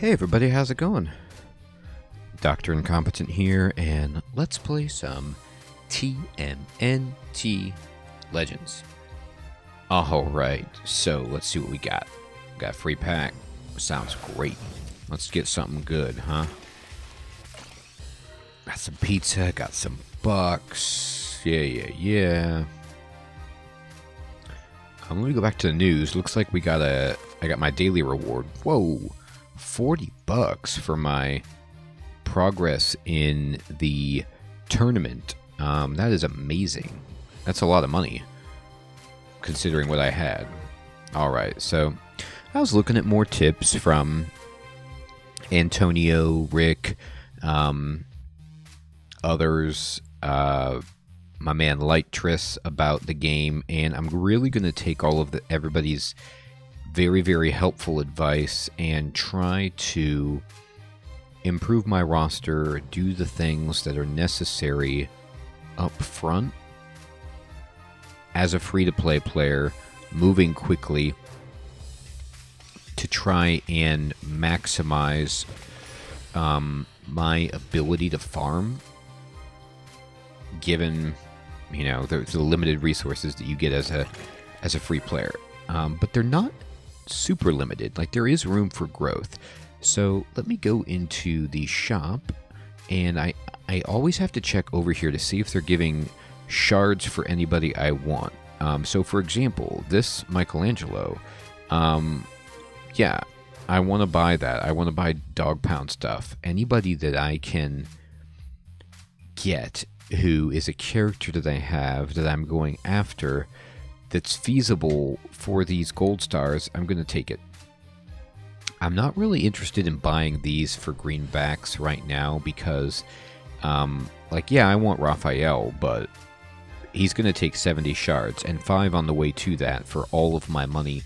Hey everybody, how's it going? Dr. Incompetent here, and let's play some TMNT Legends. Alright, so let's see what we got. Got a free pack. Sounds great. Let's get something good, huh? Got some pizza, got some bucks. Yeah, yeah, yeah. Uh, I'm gonna go back to the news. Looks like we got a. I got my daily reward. Whoa, 40 bucks for my progress in the tournament. Um, that is amazing. That's a lot of money, considering what I had. All right, so I was looking at more tips from Antonio, Rick, um, others. Uh, my man Lighttris about the game, and I'm really going to take all of the everybody's very very helpful advice and try to improve my roster, do the things that are necessary up front as a free to play player, moving quickly to try and maximize um, my ability to farm given you know the, the limited resources that you get as a as a free player. Um, but they're not super limited. Like there is room for growth. So let me go into the shop, and I I always have to check over here to see if they're giving shards for anybody I want. Um, so for example, this Michelangelo, um, yeah, I want to buy that. I want to buy dog pound stuff. Anybody that I can get who is a character that I have that I'm going after that's feasible for these gold stars, I'm going to take it. I'm not really interested in buying these for greenbacks right now because, um, like, yeah, I want Raphael, but he's going to take 70 shards, and 5 on the way to that for all of my money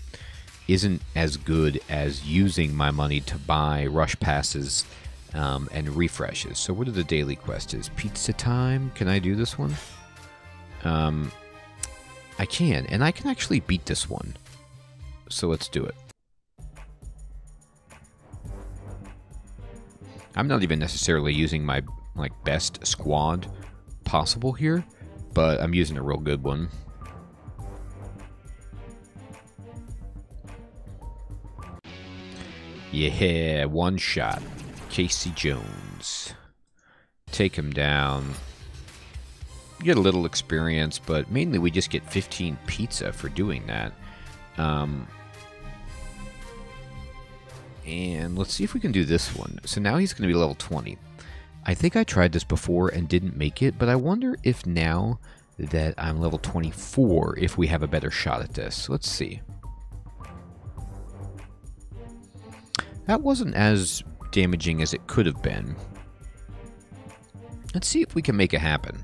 isn't as good as using my money to buy rush passes um, and refreshes. So what are the daily quests? Is pizza time? Can I do this one? Um, I can, and I can actually beat this one. So let's do it. I'm not even necessarily using my like best squad possible here, but I'm using a real good one. Yeah, one shot. Casey Jones. Take him down. Get a little experience, but mainly we just get 15 pizza for doing that. Um, and let's see if we can do this one. So now he's going to be level 20. I think I tried this before and didn't make it, but I wonder if now that I'm level 24, if we have a better shot at this. Let's see. That wasn't as damaging as it could have been. Let's see if we can make it happen.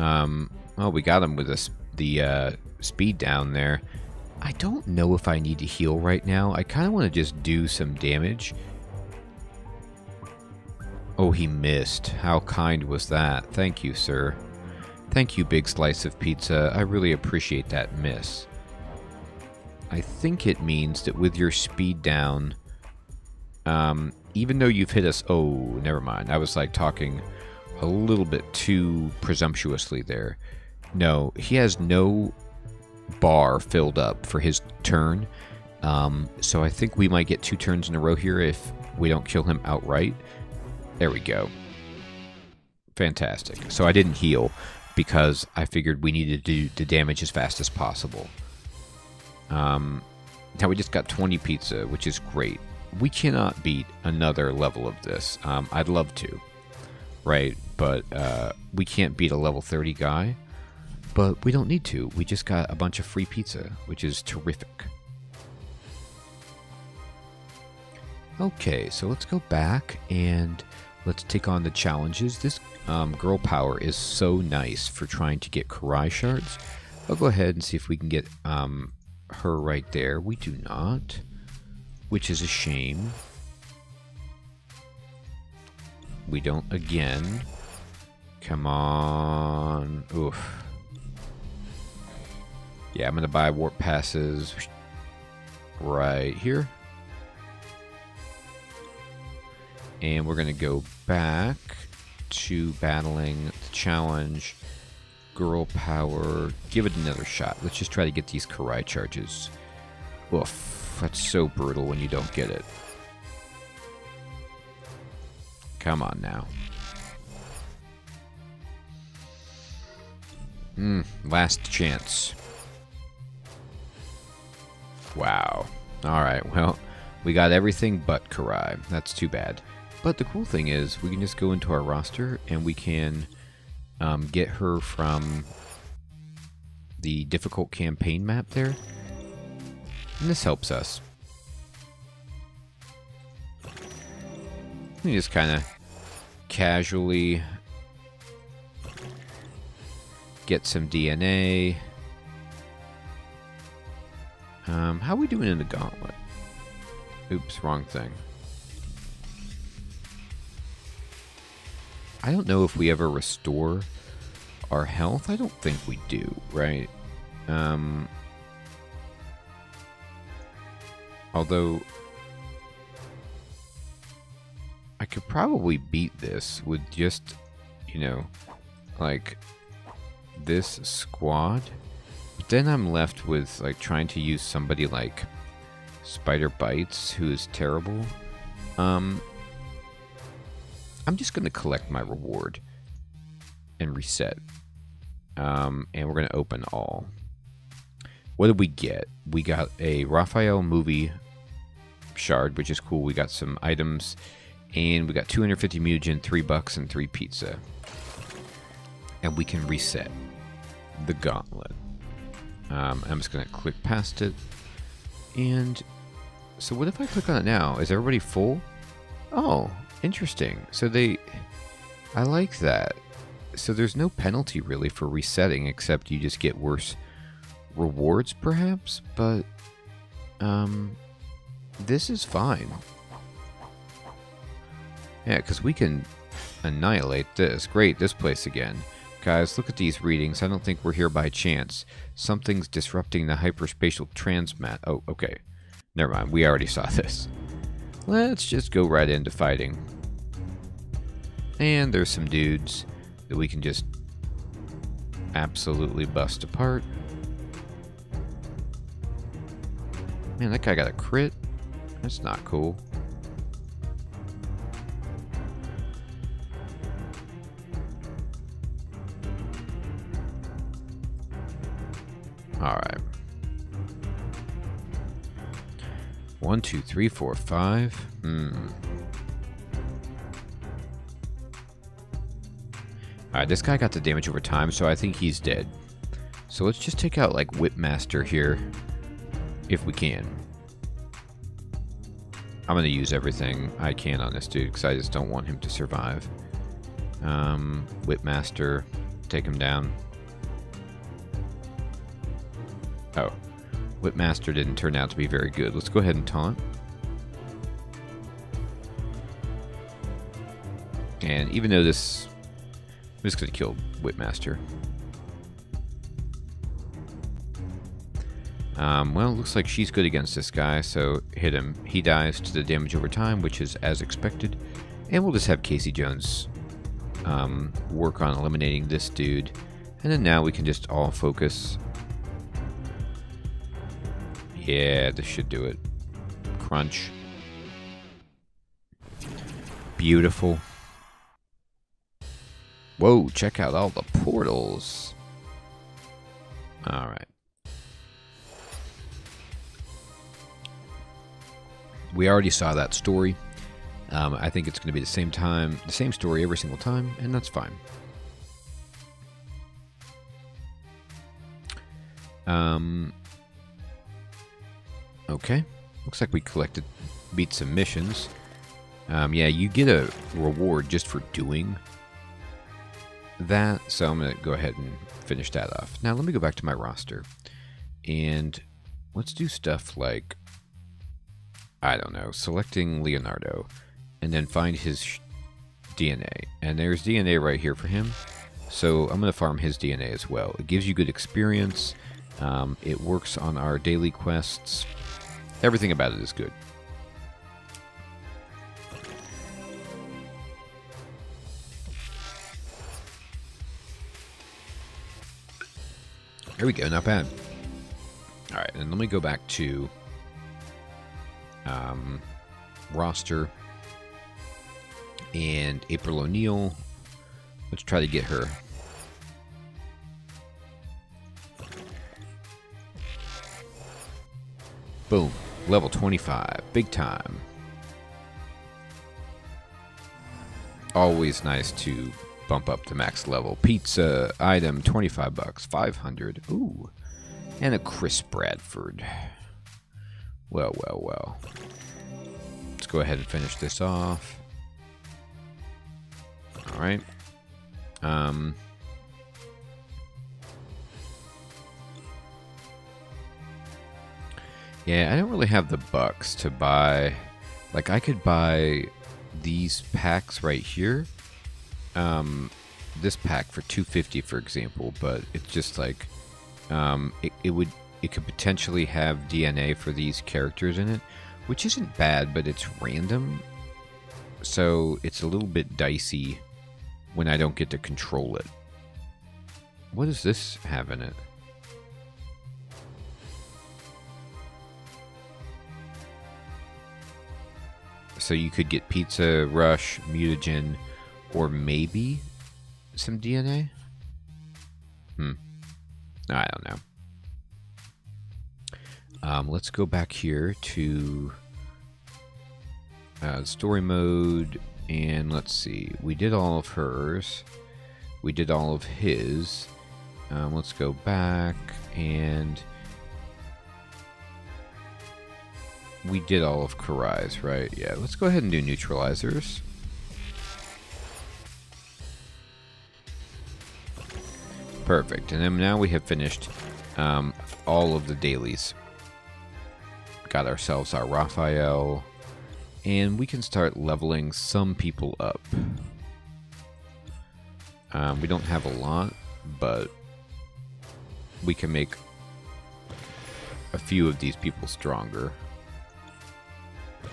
Um, well, we got him with this, the uh, speed down there. I don't know if I need to heal right now. I kind of want to just do some damage. Oh, he missed. How kind was that? Thank you, sir. Thank you, big slice of pizza. I really appreciate that miss. I think it means that with your speed down, um, even though you've hit us... Oh, never mind. I was like talking a little bit too presumptuously there. No, he has no bar filled up for his turn. Um, so I think we might get two turns in a row here if we don't kill him outright. There we go. Fantastic. So I didn't heal because I figured we needed to do the damage as fast as possible. Um, now we just got 20 pizza, which is great. We cannot beat another level of this. Um, I'd love to, right? But uh, we can't beat a level 30 guy. But we don't need to. We just got a bunch of free pizza, which is terrific. Okay, so let's go back and let's take on the challenges. This um, girl power is so nice for trying to get Karai shards. I'll go ahead and see if we can get um, her right there. We do not, which is a shame. We don't again. Come on. Oof. Yeah, I'm going to buy warp passes right here. And we're going to go back to battling the challenge. Girl power. Give it another shot. Let's just try to get these Karai charges. Oof. That's so brutal when you don't get it. Come on now. Hmm, last chance. Wow. Alright, well, we got everything but Karai. That's too bad. But the cool thing is, we can just go into our roster and we can um, get her from the difficult campaign map there. And this helps us. You just kind of casually get some DNA. Um, how are we doing in the gauntlet? Oops, wrong thing. I don't know if we ever restore our health. I don't think we do, right? Um, although I could probably beat this with just, you know, like this squad. But then I'm left with like trying to use somebody like Spider Bytez, who is terrible. Um, I'm just going to collect my reward and reset. Um, and we're going to open all. What did we get? We got a Raphael movie shard, which is cool. We got some items and we got 250 mutagen, 3 bucks, and 3 pizza. And we can reset the gauntlet. Um, I'm just going to click past it. And so what if I click on it now? Is everybody full? Oh, interesting. So they... I like that. So there's no penalty really for resetting except you just get worse rewards perhaps, but um this is fine. Yeah, because we can annihilate this. Great, this place again. Guys, look at these readings. I don't think we're here by chance. Something's disrupting the hyperspatial transmat. Oh, okay. Never mind. We already saw this. Let's just go right into fighting. And there's some dudes that we can just absolutely bust apart. Man, that guy got a crit. That's not cool. Alright. One, two, three, four, five. Hmm. Alright, this guy got the damage over time, so I think he's dead. So let's just take out, like, Whipmaster here. If we can. I'm to use everything I can on this dude, because I just don't want him to survive. Um, Whipmaster, take him down. Oh. Whipmaster didn't turn out to be very good. Let's go ahead and taunt. And even though this... I'm just going to kill Whipmaster. Um, well, looks like she's good against this guy, so hit him. He dies to the damage over time, which is as expected. And we'll just have Casey Jones um, work on eliminating this dude. And then now we can just all focus yeah, this should do it. Crunch. Beautiful. Whoa, check out all the portals. Alright. We already saw that story. Um, I think it's going to be the same time, the same story every single time, and that's fine. Um, Okay. Looks like we collected, beat some missions. Um, yeah, you get a reward just for doing that. So I'm going to go ahead and finish that off. Now let me go back to my roster. And let's do stuff like, I don't know, selecting Leonardo. And then find his DNA. And there's DNA right here for him. So I'm going to farm his DNA as well. It gives you good experience. Um, it works on our daily quests Everything about it is good. There we go, not bad. All right, and let me go back to um, roster and April O'Neil. Let's try to get her. Boom. Level 25. Big time. Always nice to bump up to max level. Pizza item 25 bucks. 500. Ooh. And a Chris Bradford. Well, well, well. Let's go ahead and finish this off. Alright. Um, yeah, I don't really have the bucks to buy. Like, I could buy these packs right here. Um, this pack for 250 for example, but it's just like, um, it, it would, it could potentially have DNA for these characters in it, which isn't bad, but it's random. So it's a little bit dicey when I don't get to control it. What does this have in it? So you could get Pizza, Rush, Mutagen, or maybe some DNA? Hmm. I don't know. Um, let's go back here to uh, story mode, and let's see. We did all of hers. We did all of his. Um, let's go back and we did all of Karai's, right? Yeah, let's go ahead and do neutralizers. Perfect. And then now we have finished um, all of the dailies. Got ourselves our Raphael. And we can start leveling some people up. Um, we don't have a lot, but we can make a few of these people stronger.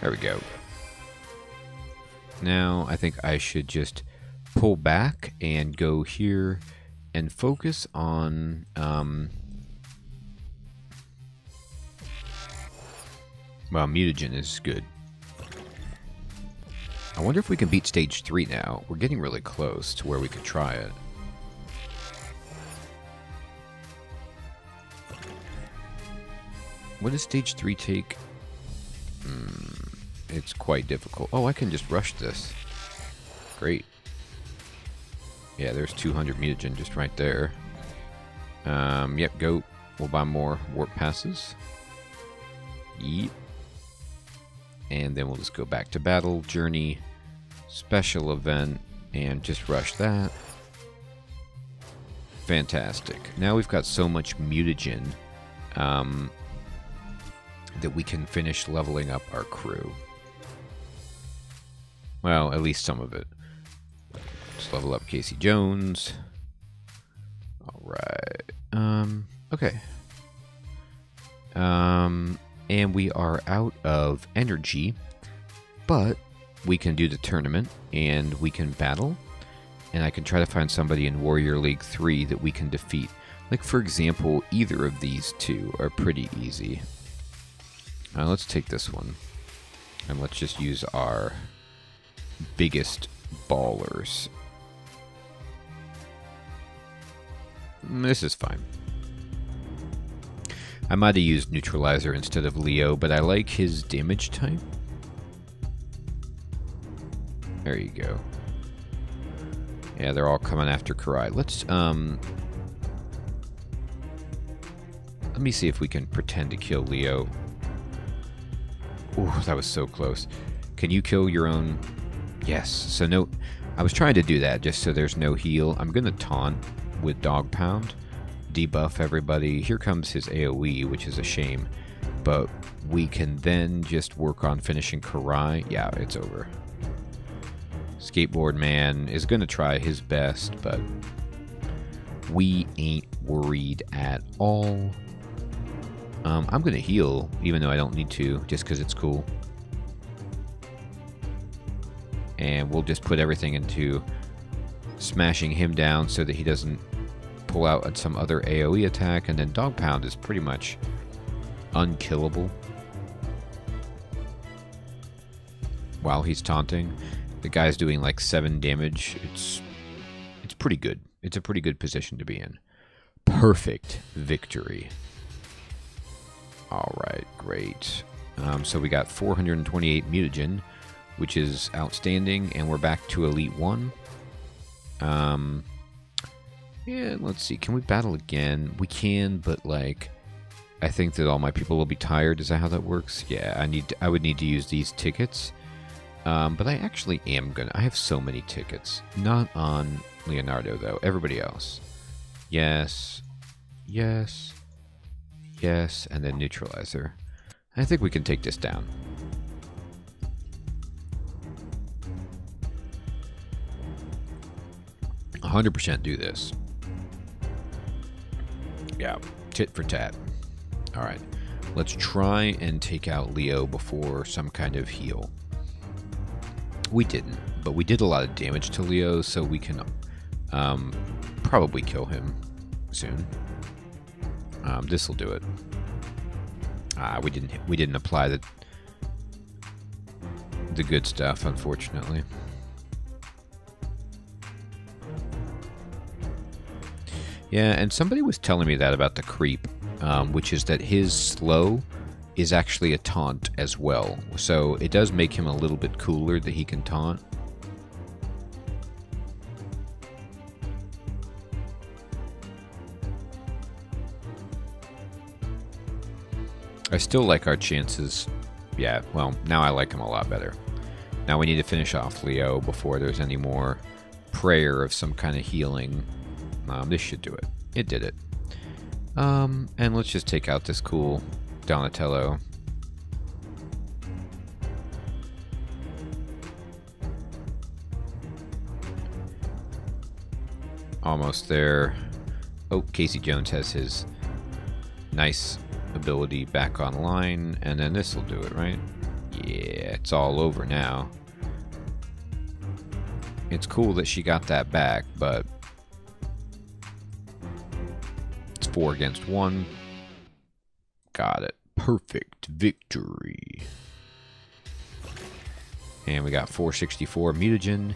There we go. Now I think I should just pull back and go here and focus on um, well mutagen is good I wonder if we can beat stage 3 now. We're getting really close to where we could try it. What does stage 3 take? Hmm, it's quite difficult. Oh, I can just rush this. Great. Yeah, there's 200 mutagen just right there. Um, yep, go. We'll buy more warp passes. Yeet. And then we'll just go back to battle, journey, special event, and just rush that. Fantastic. Now we've got so much mutagen um, that we can finish leveling up our crew. Well, at least some of it. Let's level up Casey Jones. Alright. Um, okay. Um, and we are out of energy, but we can do the tournament and we can battle, and I can try to find somebody in Warrior League 3 that we can defeat. Like, for example, either of these two are pretty easy. Uh, let's take this one, and let's just use our biggest ballers. This is fine. I might have used Neutralizer instead of Leo, but I like his damage type. There you go. Yeah, they're all coming after Karai. Let's, um... Let me see if we can pretend to kill Leo. Ooh, that was so close. Can you kill your own... Yes. So no... I was trying to do that just so there's no heal. I'm going to taunt with Dog Pound debuff everybody. Here comes his AoE, which is a shame. But we can then just work on finishing Karai. Yeah, it's over. Skateboard Man is going to try his best, but we ain't worried at all. Um, I'm going to heal, even though I don't need to, just because it's cool. And we'll just put everything into smashing him down so that he doesn't pull out some other AoE attack, and then Dog Pound is pretty much unkillable while he's taunting. The guy's doing like seven damage. It's it's pretty good. It's a pretty good position to be in. Perfect victory. All right, great. Um, so we got 428 mutagen, which is outstanding, and we're back to Elite 1. Um, yeah, let's see. Can we battle again? We can, but like, I think that all my people will be tired. Is that how that works? Yeah, I need. To, I would need to use these tickets. Um, but I actually am gonna. I have so many tickets. Not on Leonardo though. Everybody else. Yes. Yes. Yes, and then neutralizer. I think we can take this down. Hundred percent do this. Yeah, tit for tat. All right, let's try and take out Leo before some kind of heal. We didn't, but we did a lot of damage to Leo, so we can um, probably kill him soon. Um, this will do it. Ah, we didn't we didn't apply the the good stuff, unfortunately. Yeah, and somebody was telling me that about the creep, um, which is that his slow is actually a taunt as well. So it does make him a little bit cooler that he can taunt. I still like our chances. Yeah, well, now I like him a lot better. Now we need to finish off Leo before there's any more prayer of some kind of healing. Um, this should do it. It did it. Um, and let's just take out this cool Donatello. Almost there. Oh, Casey Jones has his nice ability back online, and then this will do it, right? Yeah, it's all over now. It's cool that she got that back, but four against one. Got it. Perfect victory. And we got 464 mutagen.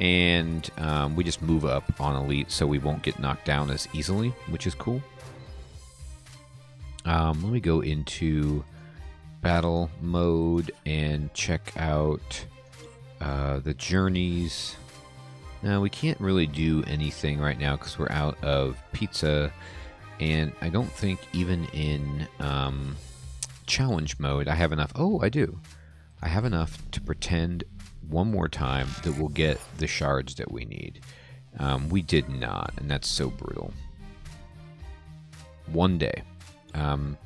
And um, we just move up on elite so we won't get knocked down as easily, which is cool. Um, let me go into battle mode and check out uh, the journeys. Now, we can't really do anything right now because we're out of pizza, and I don't think even in um, challenge mode I have enough. Oh, I do. I have enough to pretend one more time that we'll get the shards that we need. Um, we did not, and that's so brutal. One day. Um,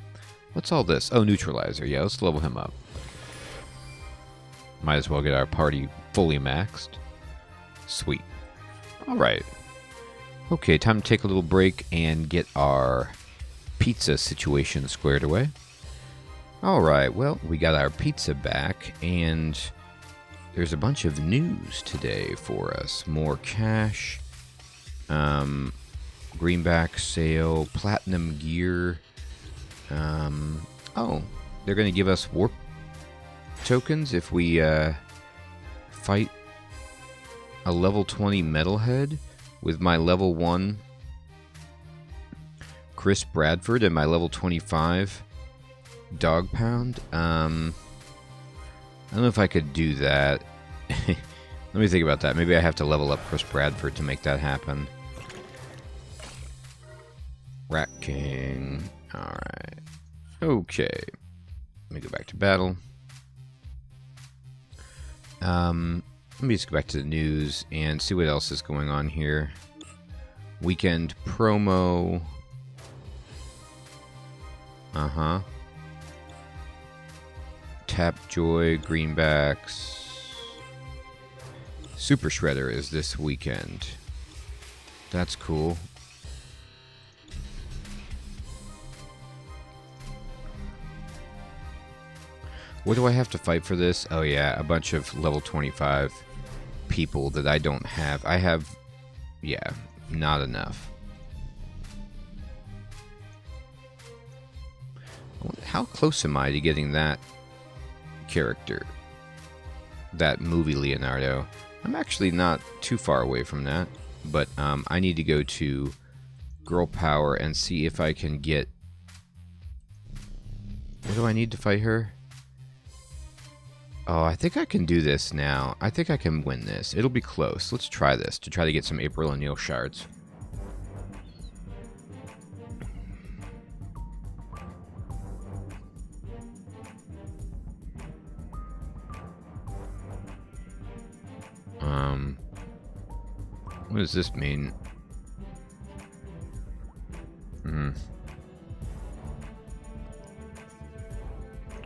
what's all this? Oh, neutralizer. Yeah, let's level him up. Might as well get our party fully maxed. Sweet. All right. Okay, time to take a little break and get our pizza situation squared away. All right, well, we got our pizza back, and there's a bunch of news today for us. More cash, um, greenback sale, platinum gear, um, oh, they're going to give us warp tokens if we uh, fight a level 20 metalhead with my level 1 Chris Bradford and my level 25 Dog Pound. Um, I don't know if I could do that. Let me think about that. Maybe I have to level up Chris Bradford to make that happen. Rat King. Alright. Okay. Let me go back to battle. Um, let me just go back to the news and see what else is going on here. Weekend promo. Uh huh. Tapjoy, Greenbacks. Super Shredder is this weekend. That's cool. What do I have to fight for this? Oh yeah, a bunch of level 25 people that I don't have. I have, yeah, not enough. How close am I to getting that character? That movie, Leonardo. I'm actually not too far away from that, but um, I need to go to Girl Power and see if I can get. What do I need to fight her? Oh, I think I can do this now. I think I can win this. It'll be close. Let's try this to try to get some April O'Neil shards. Um, what does this mean? Hmm.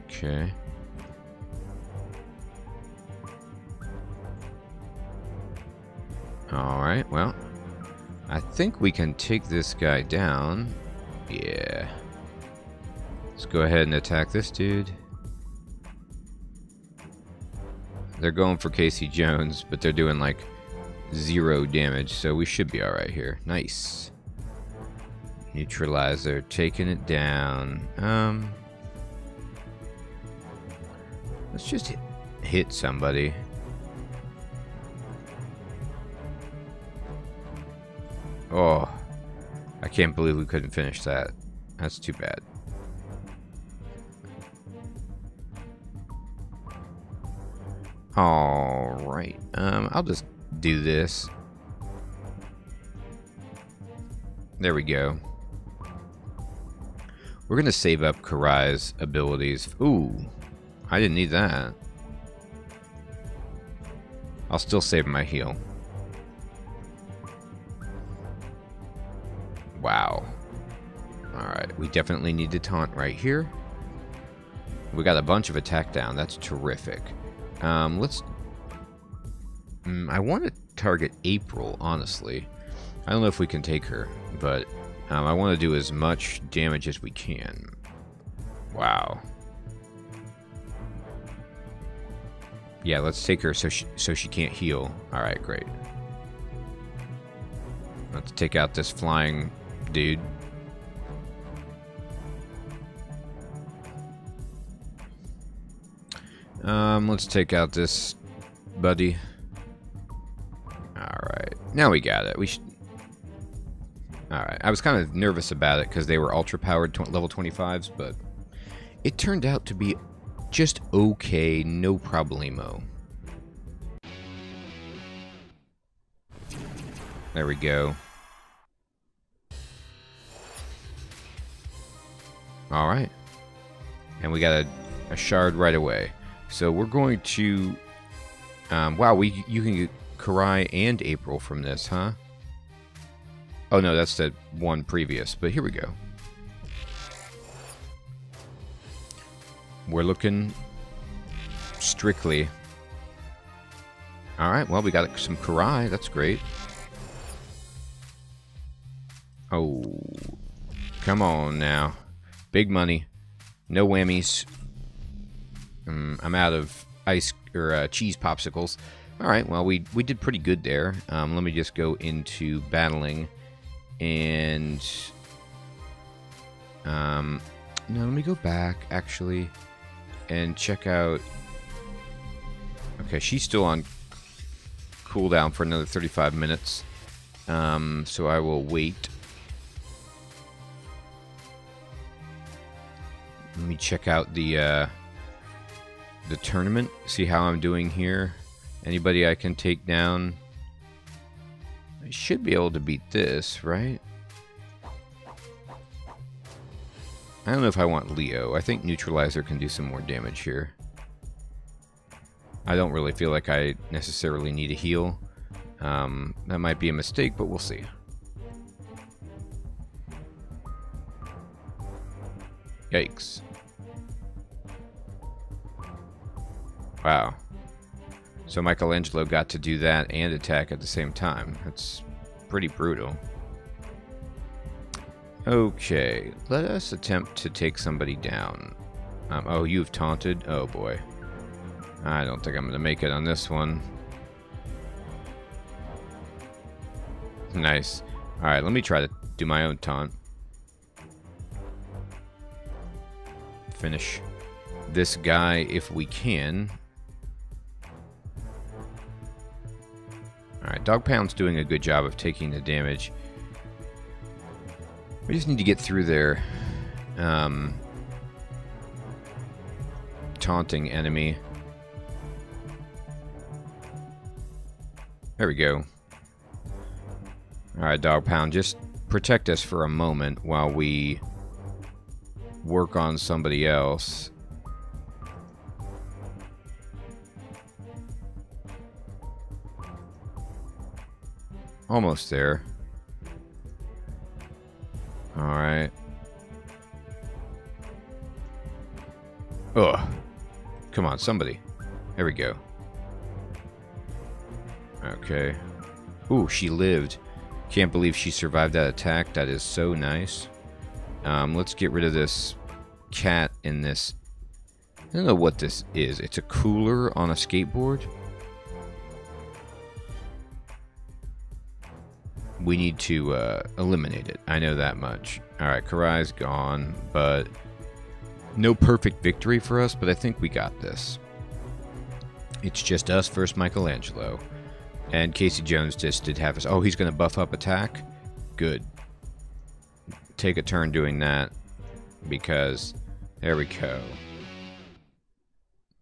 Okay. Think we can take this guy down. Yeah. Let's go ahead and attack this dude. They're going for Casey Jones, but they're doing like zero damage, so we should be alright here. Nice. Neutralizer, taking it down. Um, let's just hit, hit somebody. Can't believe we couldn't finish that. That's too bad. Alright, um, I'll just do this. There we go. We're going to save up Karai's abilities. Ooh, I didn't need that. I'll still save my heal. Wow. Alright, we definitely need to taunt right here. We got a bunch of attack down. That's terrific. Um, let's... Mm, I want to target April, honestly. I don't know if we can take her, but um, I want to do as much damage as we can. Wow. Yeah, let's take her so she, so she can't heal. Alright, great. Let's take out this flying dude. Um, let's take out this buddy. Alright. Now we got it. We should... Alright. I was kind of nervous about it because they were ultra-powered tw level 25s, but it turned out to be just okay, no problemo. There we go. Alright. And we got a, a shard right away. So we're going to... Um, wow, we you can get Karai and April from this, huh? Oh no, that's the one previous, but here we go. We're looking strictly. Alright, well, we got some Karai. That's great. Oh, come on now. Big money. No whammies. Um, I'm out of ice or uh, cheese popsicles. All right, well, we, we did pretty good there. Um, let me just go into battling and... Um, no, let me go back, actually, and check out... Okay, she's still on cooldown for another 35 minutes. Um, so I will wait. Let me check out the... Uh, the tournament, see how I'm doing here. Anybody I can take down? I should be able to beat this, right? I don't know if I want Leo. I think Neutralizer can do some more damage here. I don't really feel like I necessarily need a heal. Um, that might be a mistake, but we'll see. Yikes. Wow. So Michelangelo got to do that and attack at the same time. That's pretty brutal. Okay, let us attempt to take somebody down. Um, oh, you've taunted? Oh boy. I don't think I'm going to make it on this one. Nice. Alright, let me try to do my own taunt. Finish this guy if we can. Alright, Dog Pound's doing a good job of taking the damage. We just need to get through there. Um, taunting enemy. There we go. Alright, Dog Pound, just protect us for a moment while we work on somebody else. Almost there. Alright. Ugh. Come on, somebody. There we go. Okay. Ooh, she lived. Can't believe she survived that attack. That is so nice. Um, let's get rid of this cat in this. I don't know what this is. It's a cooler on a skateboard. We need to uh, eliminate it. I know that much. Alright, Karai's gone, but no perfect victory for us, but I think we got this. It's just us versus Michelangelo. And Casey Jones just did have us. Oh, he's going to buff up attack? Good. Take a turn doing that because there we go.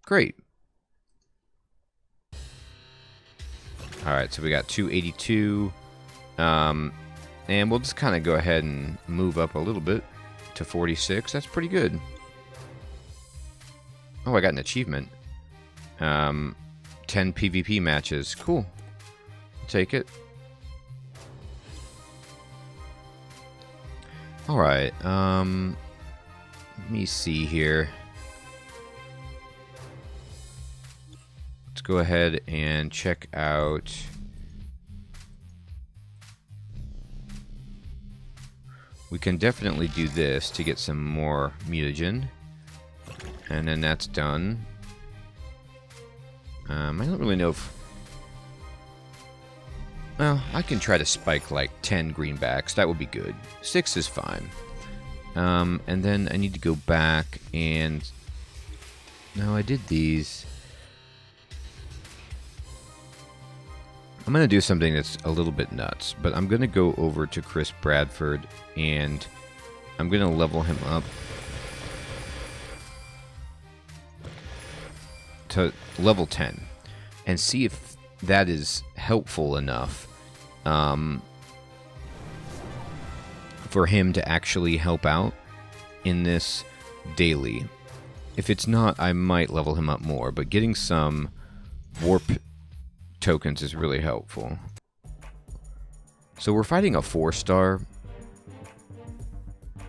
Great. All right, so we got 282. Um, and we'll just kind of go ahead and move up a little bit to 46. That's pretty good. Oh, I got an achievement. Um, 10 PvP matches. Cool. take it. Alright, um... Let me see here. Let's go ahead and check out... We can definitely do this to get some more mutagen. And then that's done. Um, I don't really know if... Well, I can try to spike like 10 greenbacks. That would be good. 6 is fine. Um, and then I need to go back and... No, I did these. I'm going to do something that's a little bit nuts, but I'm going to go over to Chris Bradford and I'm going to level him up to level 10 and see if that is helpful enough um, for him to actually help out in this daily. If it's not, I might level him up more, but getting some warp tokens is really helpful. So we're fighting a 4 star,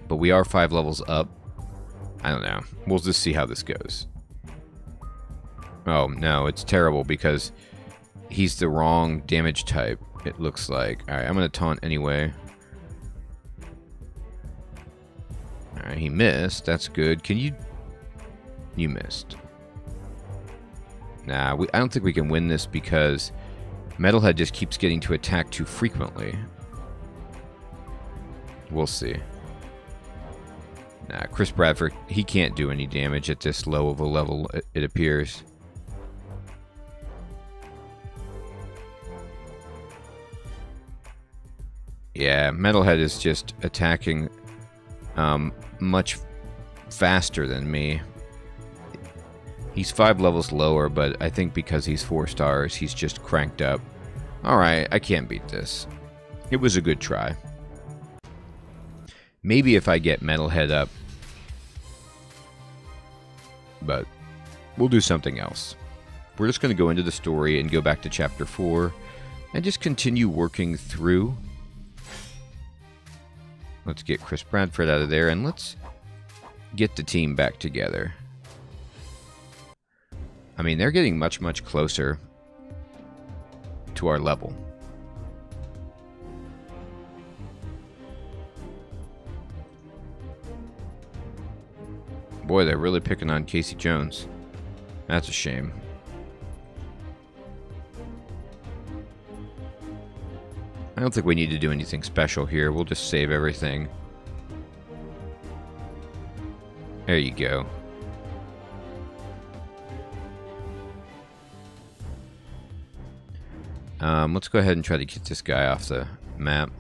but we are 5 levels up. I don't know. We'll just see how this goes. Oh, no, it's terrible because he's the wrong damage type, it looks like. Alright, I'm going to taunt anyway. Alright, he missed. That's good. Can you... You missed. Nah, we, I don't think we can win this because Metalhead just keeps getting to attack too frequently. We'll see. Nah, Chris Bradford, he can't do any damage at this low of a level, it, it appears. Yeah, Metalhead is just attacking um, much faster than me. He's five levels lower, but I think because he's four stars, he's just cranked up. Alright, I can't beat this. It was a good try. Maybe if I get Metalhead up. But we'll do something else. We're just going to go into the story and go back to chapter 4 and just continue working through. Let's get Chris Bradford out of there and let's get the team back together. I mean, they're getting much, much closer to our level. Boy, they're really picking on Casey Jones. That's a shame. I don't think we need to do anything special here. We'll just save everything. There you go. Um, let's go ahead and try to get this guy off the map.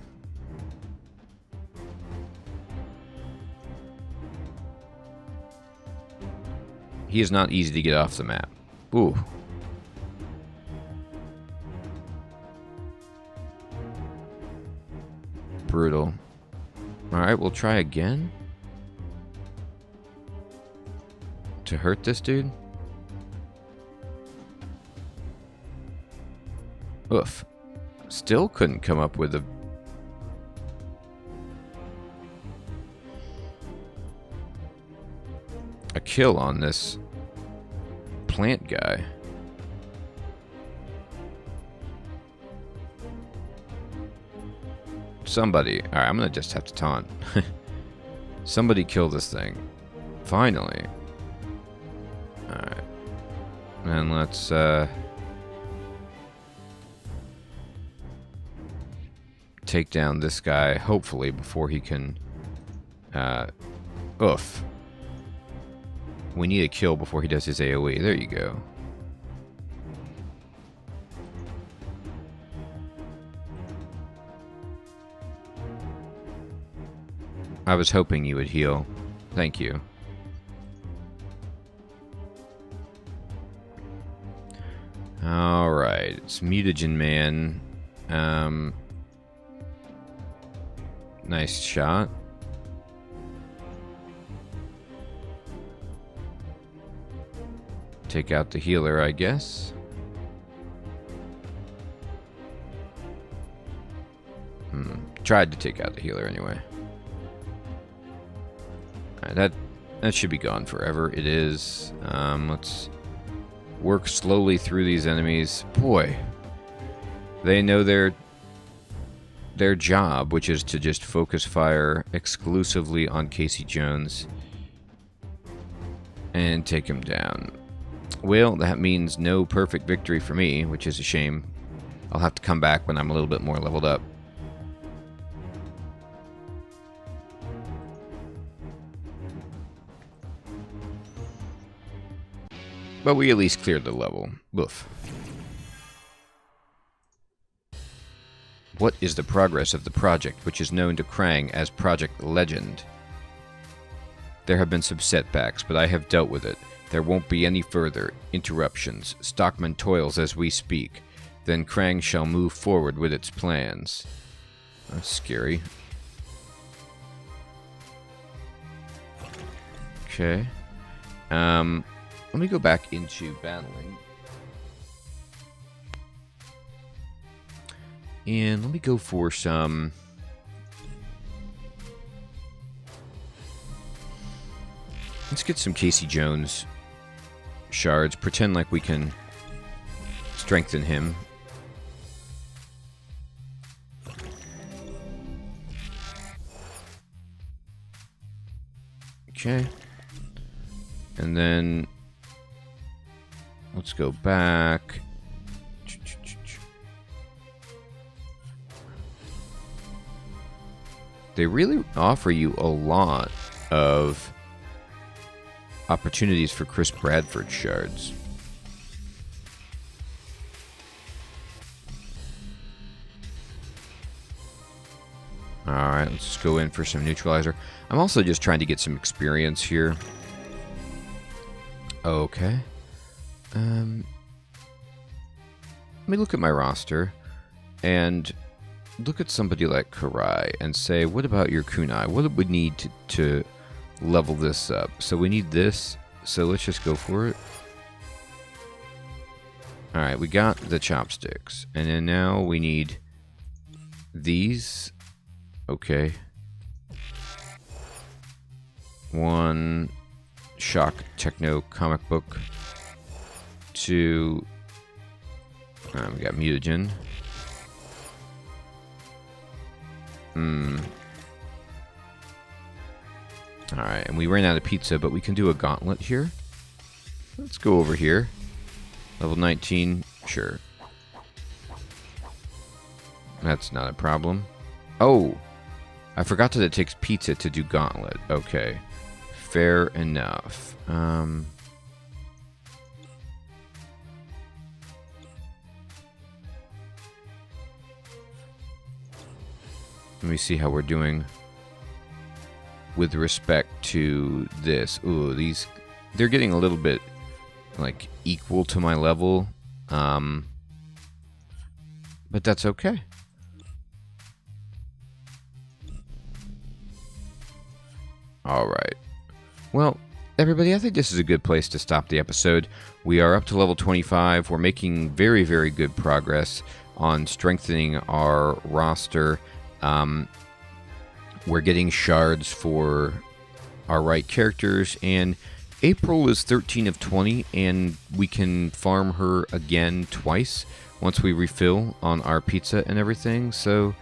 He is not easy to get off the map. Ooh, Brutal. Alright, we'll try again. To hurt this dude? Oof. Still couldn't come up with a... A kill on this plant guy. Somebody. Alright, I'm gonna just have to taunt. Somebody kill this thing. Finally. Alright. And let's, uh... Take down this guy, hopefully, before he can... Uh... Oof. We need a kill before he does his AoE. There you go. I was hoping you would heal. Thank you. Alright, it's Mutagen Man. Um, nice shot. Take out the healer, I guess. Hmm. Tried to take out the healer anyway. That that should be gone forever. It is. Um, let's work slowly through these enemies. Boy, they know their their job, which is to just focus fire exclusively on Casey Jones and take him down. Well, that means no perfect victory for me, which is a shame. I'll have to come back when I'm a little bit more leveled up. But we at least cleared the level. Woof. What is the progress of the project, which is known to Krang as Project Legend? There have been some setbacks, but I have dealt with it. There won't be any further interruptions. Stockman toils as we speak. Then Krang shall move forward with its plans. That's scary. Okay. Um, let me go back into battling. And let me go for some... Let's get some Casey Jones shards. Pretend like we can strengthen him. Okay. And then Let's go back. They really offer you a lot of opportunities for Chris Bradford shards. Alright, let's go in for some neutralizer. I'm also just trying to get some experience here. Okay. Um, let me look at my roster and look at somebody like Karai and say, what about your kunai? What would need to, to level this up? So we need this, so let's just go for it. Alright, we got the chopsticks. And then now we need these. Okay. One shock techno comic book to... Um, we got mutagen. Hmm. Alright, and we ran out of pizza, but we can do a gauntlet here. Let's go over here. Level 19, sure. That's not a problem. Oh! I forgot that it takes pizza to do gauntlet. Okay. Fair enough. Um... Let me see how we're doing with respect to this. Ooh, these they're getting a little bit like equal to my level. Um but that's okay. All right. Well, everybody, I think this is a good place to stop the episode. We are up to level 25. We're making very, very good progress on strengthening our roster. Um, we're getting shards for our right characters, and April is 13 of 20, and we can farm her again twice once we refill on our pizza and everything. So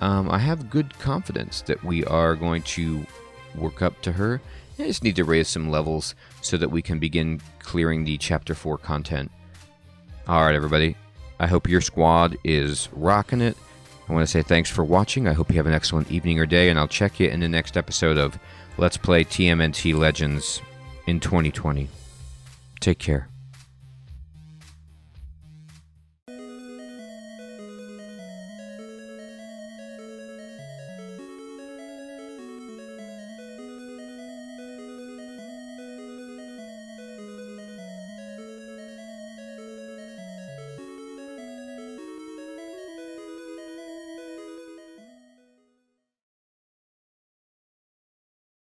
um, I have good confidence that we are going to work up to her. I just need to raise some levels so that we can begin clearing the Chapter 4 content. Alright, everybody. I hope your squad is rocking it. I want to say thanks for watching. I hope you have an excellent evening or day, and I'll check you in the next episode of Let's Play TMNT Legends in 2020. Take care.